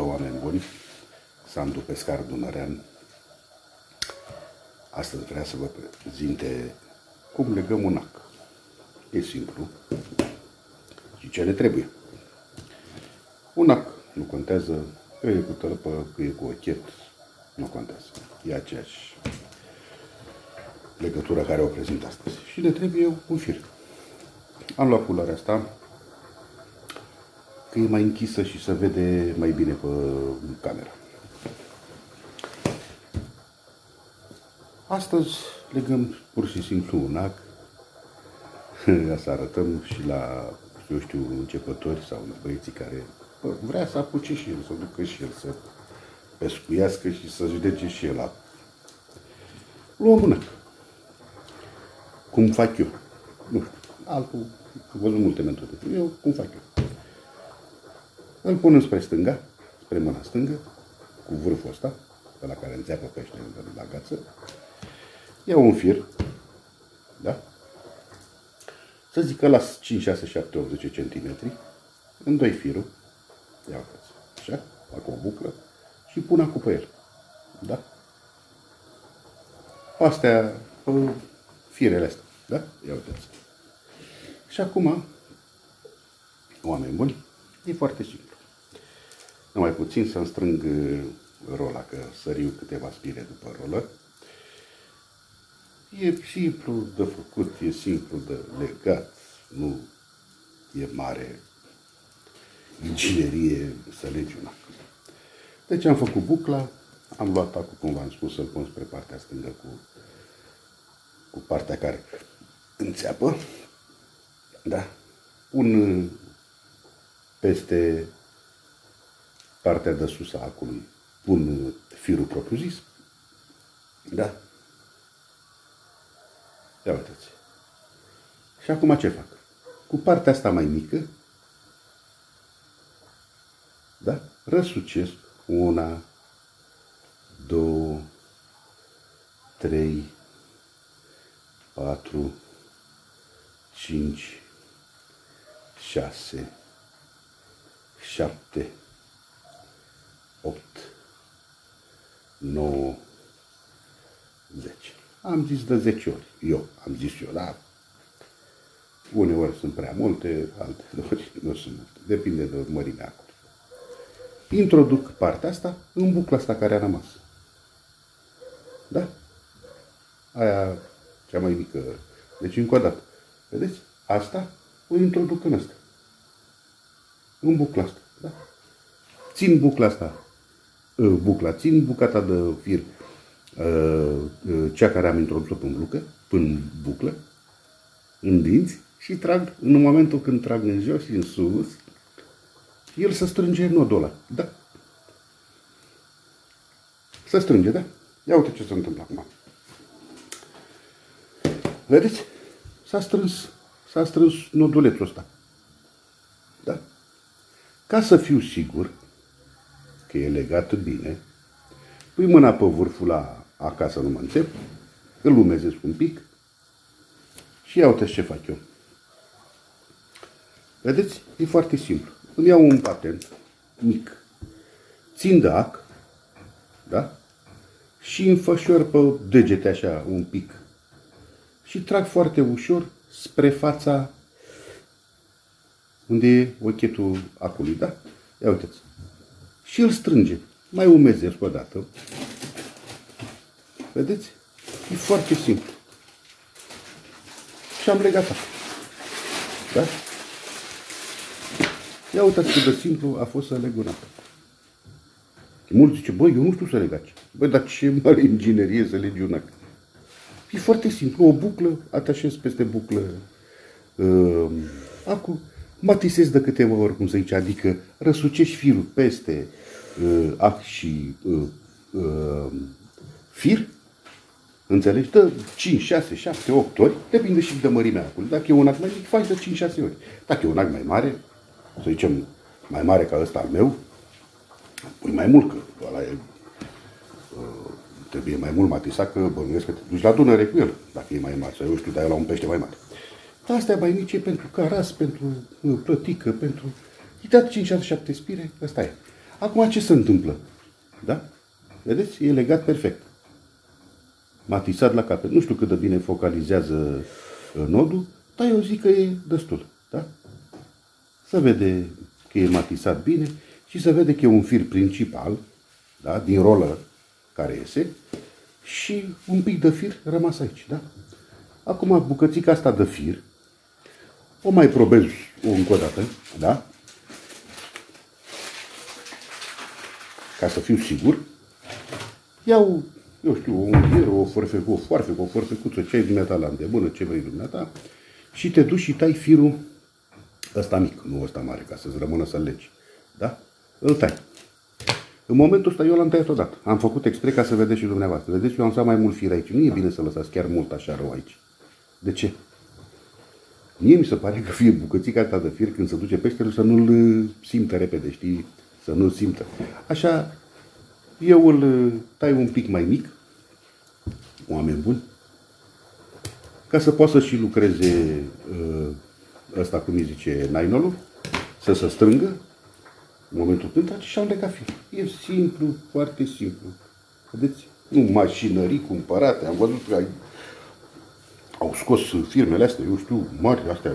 ziua, oameni buni! Sandu Pescar Dunărean. Astăzi vrea să vă prezinte cum legăm un ac. E simplu. Și ce le trebuie. Un ac nu contează că e cu tălpă, că e cu ochet, nu contează. E aceeași legătură care o prezint astăzi. Și le trebuie un fir. Am luat culoarea asta, că e mai închisă și se vede mai bine pe cameră. Astăzi legăm pur și simplu un ac, ca să arătăm și la, eu știu, începători sau la băieții care bă, vrea să apuce și el, să ducă și el, să pescuiască și să-și dege și el apă. Luăm un ac. Cum fac eu. Nu știu, altul, am văzut multe metode. Eu cum fac eu. Îl pun spre stânga, spre mâna stângă, cu vârful ăsta, pe la care înțeapă peștele la gață. Iau un fir, da? Să zic că las 5, 6, 7, 8, 10 cm, în doi firul, ia uitați, așa, fac o buclă și pun acum pe el, da? Astea, firele astea, da? Ia uitați. Și acum, oameni buni, e foarte simplu. Numai puțin să-mi strâng uh, rola, că săriu câteva spire după rolă. E simplu de făcut, e simplu de legat, nu e mare inginerie să legi una. Deci am făcut bucla, am luat acum, cum v-am spus, să-l pun spre partea stângă cu, cu partea care înțeapă. Da? Pun peste partea de sus a acului pun firul propriu-zis. Da? Ia uitați. Și acum ce fac? Cu partea asta mai mică, da? Răsucesc una, două, trei, patru, cinci, șase, șapte, 8, 9, 10. Am zis de 10 ori. Eu am zis eu, dar uneori sunt prea multe, alte ori nu sunt multe. Depinde de mărimea acolo. Introduc partea asta în bucla asta care a rămas. Da? Aia cea mai mică. Deci încă o dată. Vedeți? Asta o introduc în asta. În bucla asta. Da? Țin bucla asta Uh, bucla. Țin bucata de fir, uh, uh, cea care am introdus-o în buclă, în buclă, în dinți și trag, în momentul când trag în jos și în sus, el să strânge nodul ăla. Da. Să strânge, da? Ia uite ce se întâmplă acum. Vedeți? S-a strâns, s-a strâns nodulețul ăsta. Da? Ca să fiu sigur, că e legat bine, pui mâna pe vârful la acasă, nu mă înțep, îl umezesc un pic și ia uite ce fac eu. Vedeți? E foarte simplu. Îmi iau un patent mic, țin de ac, da? Și înfășor pe degete așa un pic. Și trag foarte ușor spre fața unde e ochetul acului, da? Ia uiteți și îl strânge. Mai umezesc o dată. Vedeți? E foarte simplu. Și am legat asta. Da? Ia uitați cât de simplu a fost să leg un apă. Mulți zice, băi, eu nu știu să legaci. Băi, dar ce mare inginerie să legi un ac. E foarte simplu. O buclă, atașez peste buclă uh, acum matisezi de câteva ori, cum să zice, adică răsucești firul peste uh, ac și uh, uh, fir, înțelegi? Dă 5, 6, 7, 8 ori, depinde și de mărimea acului. Dacă e un ac mai mic, faci de 5-6 ori. Dacă e un ac mai mare, să zicem, mai mare ca ăsta al meu, pui mai mult, că ăla e, uh, trebuie mai mult matisat, că bănuiesc că te duci la Dunăre cu el, dacă e mai mare, sau eu știu, dar la un pește mai mare. Dar astea mai mici e pentru caras, pentru uh, plătică, pentru... Îi dat 5, 6, 7 spire, ăsta e. Acum ce se întâmplă? Da? Vedeți? E legat perfect. Matisat la capăt. Nu știu cât de bine focalizează uh, nodul, dar eu zic că e destul. Da? Se vede că e matisat bine și se vede că e un fir principal, da? din roller care iese, și un pic de fir rămas aici. Da? Acum bucățica asta de fir, o mai probez încă o dată, da? Ca să fiu sigur. Iau, eu știu, o unghier, o forfecă, o foarfecă, o forfecuță, ce ai dumneata la îndemână, ce vrei dumneata, și te duci și tai firul ăsta mic, nu ăsta mare, ca să-ți rămână să legi. Da? Îl tai. În momentul ăsta eu l-am tăiat odată. Am făcut expre ca să vedeți și dumneavoastră. Vedeți, eu am să mai mult fir aici. Nu e bine să lăsați chiar mult așa rău aici. De ce? Mie mi se pare că fie bucățica asta de fir când se duce peștele să nu-l simtă repede, știi? Să nu-l simtă. Așa, eu îl tai un pic mai mic, oameni buni, ca să poată să și lucreze uh, ăsta, cum îi zice, nainolul, să se strângă în momentul când taci și am legat fir. E simplu, foarte simplu. Vedeți? Nu mașinării cumpărate. Am văzut că au scos firmele astea, eu știu, mari, astea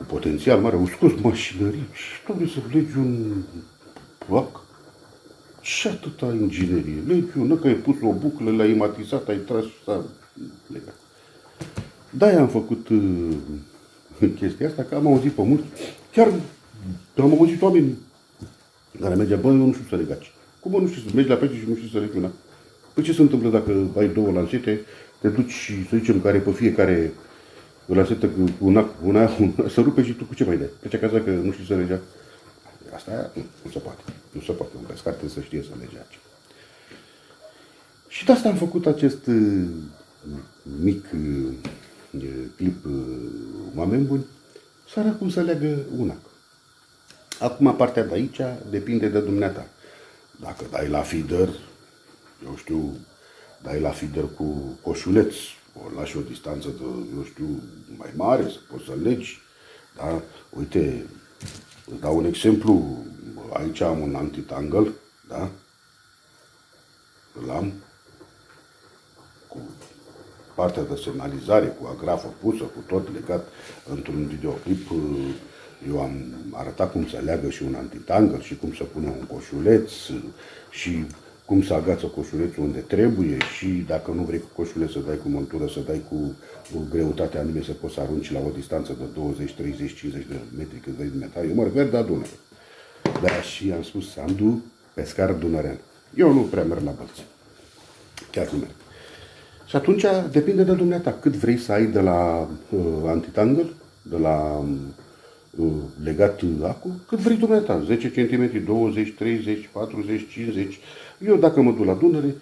cu potențial mare, au scos mașinării și trebuie să legi un plac. Și atâta inginerie. Legi un, că ai pus o buclă, l-ai matizat, ai tras și s-a legat. Da, am făcut uh, chestia asta, că am auzit pe mulți. Chiar am auzit oameni care mergea, bă, eu nu știu să legaci. Cum nu știu să mergi la pește și nu știu să legi una? Păi ce se întâmplă dacă ai două lansete te duci și să zicem care pe fiecare lasetă cu una, una, una, să rupe și tu cu ce mai dai? Pleci acasă că nu știi să legea. Asta nu, nu se poate. Nu se poate. Un pescar trebuie să știe să legea. Și de asta am făcut acest uh, mic uh, clip uh, oameni buni, să arăt cum să leagă una. Acum partea de aici depinde de dumneata. Dacă dai la feeder, eu știu, dai la feeder cu coșuleț, o lași o distanță de, eu știu, mai mare, să poți să legi, da? Uite, îți dau un exemplu, aici am un antitangle, da? Îl am cu partea de semnalizare, cu agrafă pusă, cu tot legat într-un videoclip eu am arătat cum să leagă și un antitangle și cum să pune un coșuleț și cum să agață coșulețul unde trebuie și dacă nu vrei cu coșuleț să dai cu montură, să dai cu, cu greutate anume să poți să arunci la o distanță de 20, 30, 50 de metri cât vrei dumneata. Eu mă verde a Dunăre. Dar și am spus Sandu, pescar dunărean. Eu nu prea merg la bălți. Chiar nu merg. Și atunci depinde de dumneata cât vrei să ai de la uh, antitangle, de la uh, legat acu, cât vrei dumneata. 10 cm, 20, 30, 40, 50, eu dacă mă duc la Dunăre,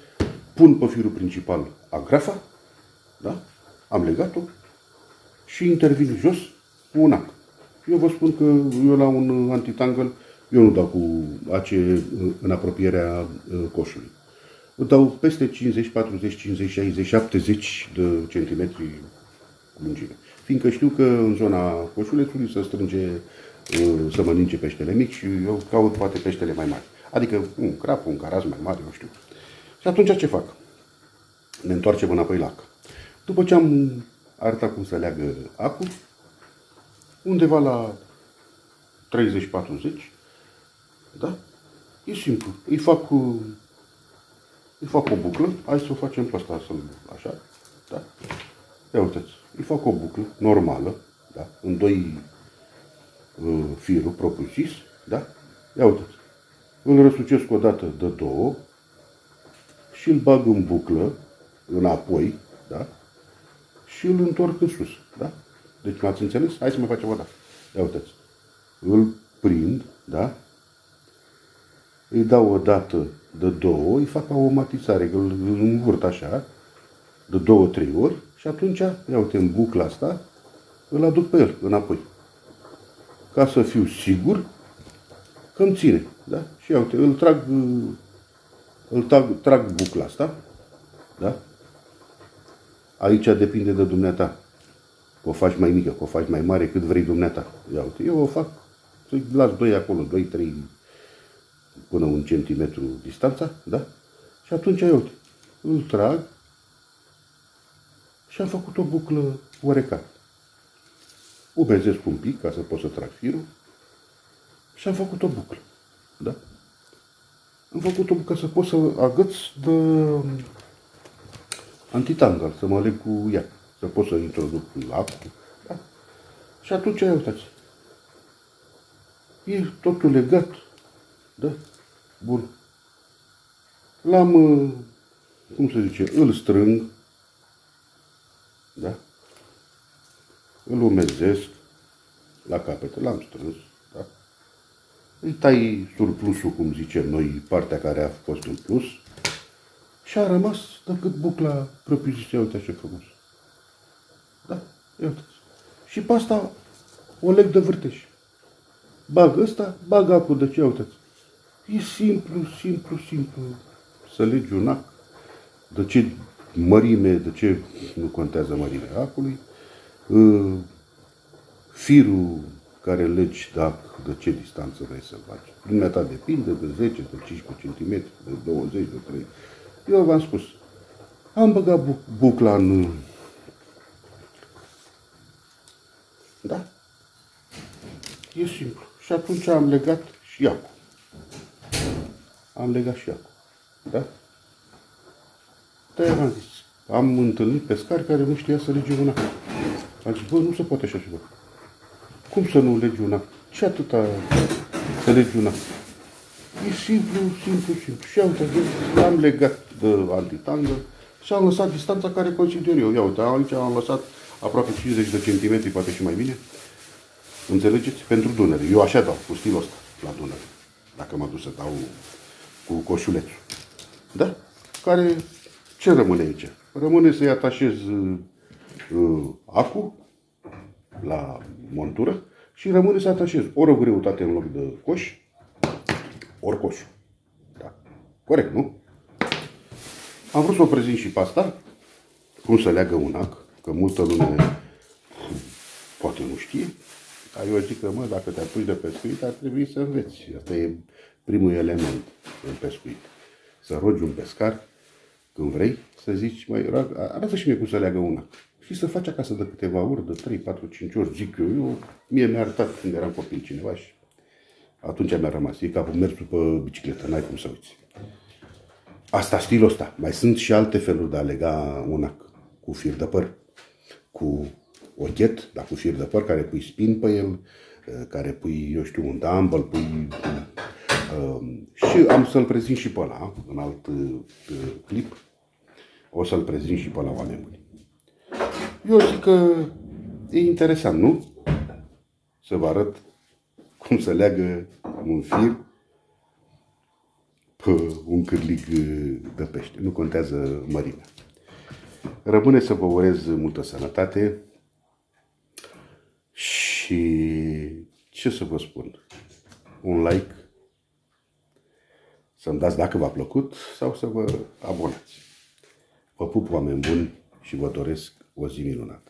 pun pe firul principal agrafa, da? am legat-o și intervin jos cu un ac. Eu vă spun că eu la un antitangle, eu nu dau cu ace în apropierea uh, coșului. Eu dau peste 50, 40, 50, 60, 70 de centimetri lungime. Fiindcă știu că în zona coșulețului se strânge uh, să mănânce peștele mic și eu caut poate peștele mai mari. Adică un crap, un caraz mai mare, nu știu. Și atunci ce fac? Ne întoarcem înapoi la ac. După ce am arătat cum să leagă acul, undeva la 30-40, da? E simplu. Îi fac, îi fac o buclă. Hai să o facem pe asta, să așa. Da? Ia uitați. Îi fac o buclă normală, da? În doi uh, firuri propriu-zis, da? Ia uitați îl răsucesc o dată de două și îl bag în buclă, înapoi, da? Și îl întorc în sus, da? Deci m-ați înțeles? Hai să mai facem o dată. Ia uitați. Îl prind, da? Îi dau o dată de două, îi fac o matizare, îl învârt așa, de două, trei ori și atunci, ia uite, în bucla asta, îl aduc pe el înapoi. Ca să fiu sigur că îmi ține. Da? Și uite, îl trag, îl trag, trag bucla asta. Da? Aici depinde de dumneata. Că o faci mai mică, că o faci mai mare, cât vrei dumneata. Ia uite, eu o fac, să-i las doi acolo, doi, trei până un centimetru distanța, da? Și atunci eu îl trag și am făcut o buclă oarecare. Ubezesc un pic ca să pot să trag firul și am făcut o buclă. Da? Am făcut o buclă să pot să agăț de antitangal, să mă leg cu ea, să pot să introduc lapte. Da? Și atunci, uitați, e totul legat, da? Bun. L-am, uh, cum se zice, îl strâng, da? Îl umezesc la capete, l-am strâns, da? Îți tai surplusul, cum zicem noi, partea care a fost în plus și a rămas decât bucla propriu-zisă. Ia uite ce frumos. Da? Ia uite. Și pe asta o leg de vârteș. Bag ăsta, bag acul de ce, uitați. E simplu, simplu, simplu. Să legi un ac. De ce mărime, de ce nu contează mărimea acului. Uh, firul care legi dacă, de ce distanță vrei să faci. Lumea ta depinde de 10, de 15 cm, de 20, de 3. Eu v-am spus, am băgat bu bucla în... Da? E simplu. Și atunci am legat și iacul. Am legat și iacul. Da? de am zis. Am întâlnit pescari care nu știa să lege una. Am zis, bă, nu se poate așa ceva. Cum să nu legi una? Ce atâta să legi una? E simplu, simplu, simplu. Și uite, l-am legat de antitangă și am lăsat distanța care consider eu. Ia uite, aici am lăsat aproape 50 de centimetri, poate și mai bine. Înțelegeți? Pentru Dunăre. Eu așa dau, cu stilul ăsta, la Dunăre. Dacă mă duc să dau cu coșulețul. Da? Care, ce rămâne aici? Rămâne să-i atașez uh, uh, acu la montură și rămâne să atașez ori o greutate în loc de coș, ori coșul. Da. Corect, nu? Am vrut să o prezint și pe asta, cum să leagă un ac, că multă lume poate nu știe. Dar eu zic că, mă, dacă te apuci de pescuit, ar trebui să înveți. Asta e primul element în pescuit. Să rogi un pescar când vrei, să zici, mai arată și mie cum să leagă un ac și să faci acasă de câteva ori, de 3, 4, 5 ori, zic eu. eu mie mi-a arătat când eram copil cineva și atunci mi-a rămas. E ca mersul pe bicicletă, n-ai cum să uiți. Asta, stilul ăsta. Mai sunt și alte feluri de a lega un ac cu fir de păr, cu ochet, dar cu fir de păr, care pui spin pe el, eh, care pui, eu știu, un dumbbell, pui... Uh, și am să-l prezint și pe ăla, în alt uh, clip. O să-l prezint și pe la oameni buni. Eu zic că e interesant, nu? Să vă arăt cum să leagă un fir pe un cârlig de pește. Nu contează mărimea. Rămâne să vă urez multă sănătate și ce să vă spun? Un like, să-mi dați dacă v-a plăcut sau să vă abonați. Vă pup, oameni buni, și vă doresc ご自由の中。